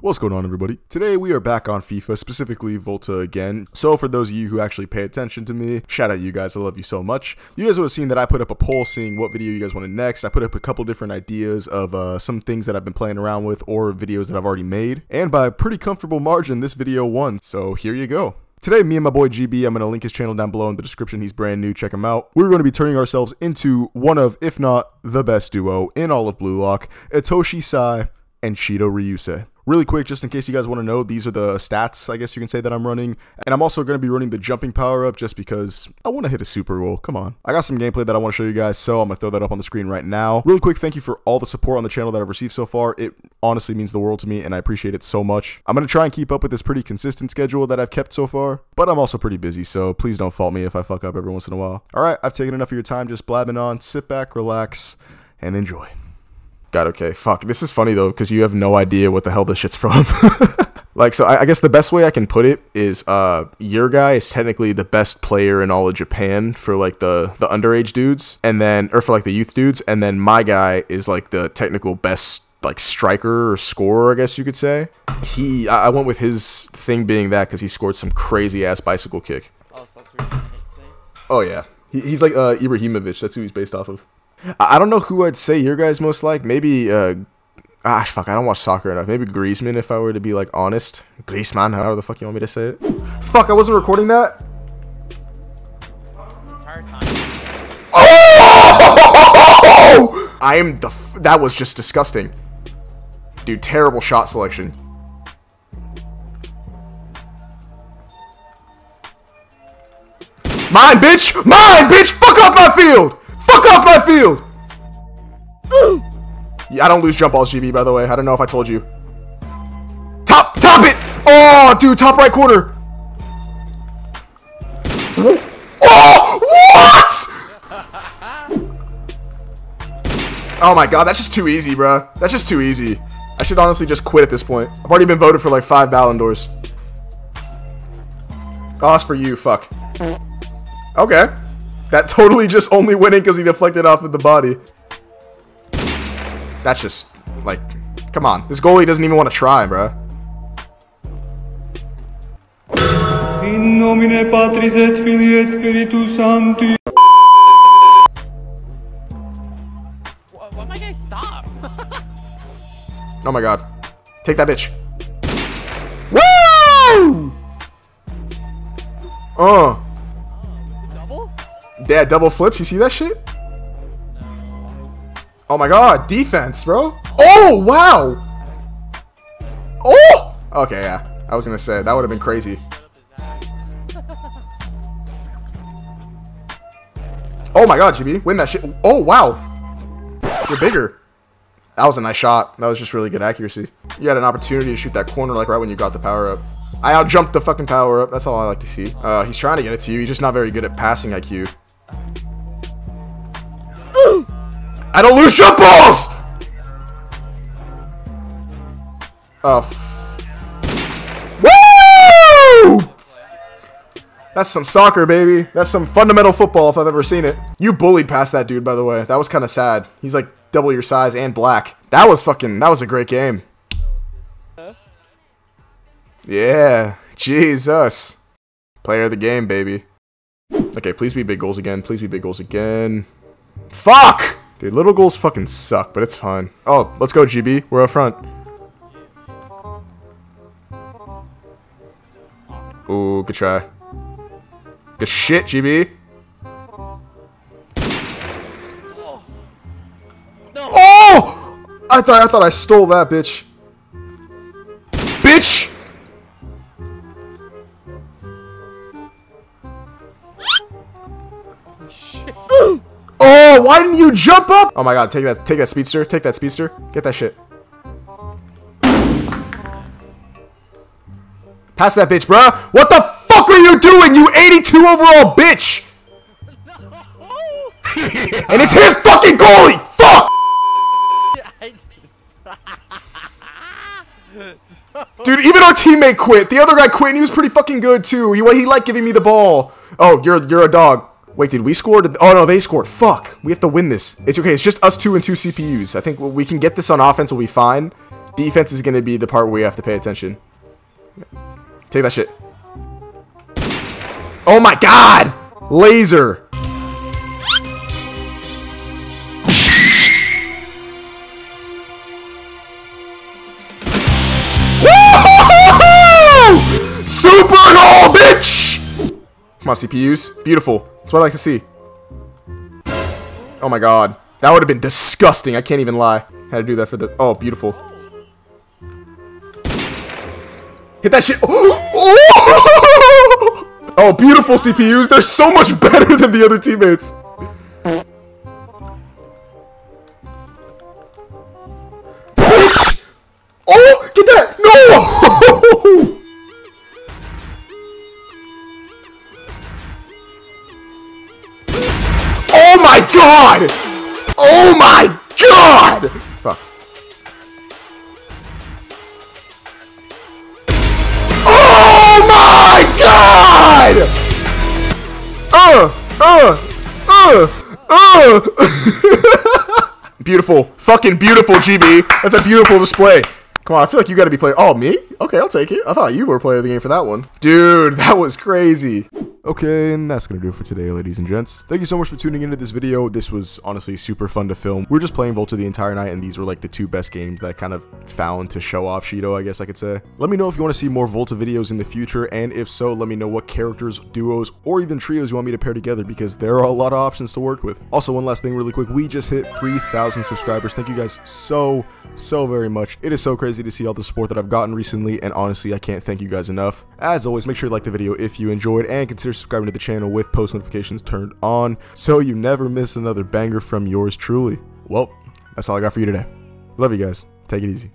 What's going on, everybody? Today we are back on FIFA, specifically Volta again. So, for those of you who actually pay attention to me, shout out you guys. I love you so much. You guys would have seen that I put up a poll seeing what video you guys wanted next. I put up a couple different ideas of uh, some things that I've been playing around with or videos that I've already made. And by a pretty comfortable margin, this video won. So, here you go. Today, me and my boy GB, I'm going to link his channel down below in the description. He's brand new. Check him out. We're going to be turning ourselves into one of, if not the best duo in all of Blue Lock, Itoshi Sae and Shido Ryusei. Really quick, just in case you guys want to know, these are the stats, I guess you can say, that I'm running. And I'm also going to be running the jumping power up just because I want to hit a super roll. Come on. I got some gameplay that I want to show you guys, so I'm going to throw that up on the screen right now. Really quick, thank you for all the support on the channel that I've received so far. It honestly means the world to me, and I appreciate it so much. I'm going to try and keep up with this pretty consistent schedule that I've kept so far, but I'm also pretty busy, so please don't fault me if I fuck up every once in a while. All right, I've taken enough of your time just blabbing on. Sit back, relax, and enjoy. God, okay, fuck. This is funny though, because you have no idea what the hell this shit's from. like, so I, I, guess the best way I can put it is, uh, your guy is technically the best player in all of Japan for like the the underage dudes, and then or for like the youth dudes, and then my guy is like the technical best like striker or scorer, I guess you could say. He, I, I went with his thing being that because he scored some crazy ass bicycle kick. Oh, so oh yeah, he, he's like uh, Ibrahimovic. That's who he's based off of. I don't know who I'd say your guys most like. Maybe uh ah fuck, I don't watch soccer enough. Maybe Griezmann if I were to be like honest. Griezmann, however the fuck you want me to say it. Fuck, I wasn't recording that. Oh! I am the that was just disgusting. Dude, terrible shot selection. Mine, bitch! Mine, bitch! Fuck off my field! Fuck off my field! yeah, I don't lose jump balls, GB, by the way. I don't know if I told you. Top, top it! Oh, dude, top right corner. Oh, what? Oh my god, that's just too easy, bro. That's just too easy. I should honestly just quit at this point. I've already been voted for like five Ballon d'Ors. Oh, for you, fuck. Okay. That totally just only winning because he deflected off of the body. That's just, like, come on. This goalie doesn't even want to try, bro. In nomine Patris et Filii et Spiritus Sancti. Why my guy stop? oh my god. Take that bitch. Woo! Oh. Yeah, double flips. You see that shit? Oh my god, defense, bro. Oh, wow. Oh! Okay, yeah. I was gonna say, that would have been crazy. Oh my god, GB. Win that shit. Oh, wow. You're bigger. That was a nice shot. That was just really good accuracy. You had an opportunity to shoot that corner like right when you got the power up. I outjumped the fucking power up. That's all I like to see. Uh, he's trying to get it to you. He's just not very good at passing IQ. I don't lose jump balls! Oh. Woo! That's some soccer, baby. That's some fundamental football if I've ever seen it. You bullied past that dude, by the way. That was kind of sad. He's like double your size and black. That was fucking, that was a great game. Yeah. Jesus. Player of the game, baby. Okay, please be big goals again. Please be big goals again. Fuck! Dude, little goals fucking suck, but it's fine. Oh, let's go, GB. We're up front. Ooh, good try. Good shit, GB. Oh! I thought I thought I stole that, bitch. Bitch! Oh, why didn't you jump up? Oh my god, take that, take that speedster, take that speedster, get that shit. Pass that bitch, bruh. What the fuck are you doing, you 82 overall bitch? and it's his fucking goalie! Fuck! Dude, even our teammate quit. The other guy quit and he was pretty fucking good too. He, he liked giving me the ball. Oh, you're you're a dog. Wait, did we score? oh, no, they scored. Fuck. We have to win this. It's okay. It's just us two and two CPUs. I think we can get this on offense. We'll be fine. Defense is going to be the part where we have to pay attention. Take that shit. Oh my god! Laser! Come on, CPUs. Beautiful. That's what I like to see. Oh my god. That would have been disgusting. I can't even lie. Had to do that for the... Oh, beautiful. Hit that shit. Oh, oh beautiful CPUs. They're so much better than the other teammates. God! Oh my god! Fuck. Oh my god! Uh, uh, uh, uh. beautiful. Fucking beautiful, GB. That's a beautiful display. Come on, I feel like you gotta be playing. Oh, me? Okay, I'll take it. I thought you were player of the game for that one. Dude, that was crazy. Okay, and that's gonna do it for today, ladies and gents. Thank you so much for tuning into this video. This was honestly super fun to film. We were just playing Volta the entire night, and these were like the two best games that I kind of found to show off Shido, I guess I could say. Let me know if you want to see more Volta videos in the future, and if so, let me know what characters, duos, or even trios you want me to pair together, because there are a lot of options to work with. Also, one last thing really quick, we just hit 3,000 subscribers. Thank you guys so, so very much. It is so crazy to see all the support that I've gotten recently, and honestly, I can't thank you guys enough. As always, make sure you like the video if you enjoyed, and consider subscribing to the channel with post notifications turned on so you never miss another banger from yours truly. Well, that's all I got for you today. Love you guys. Take it easy.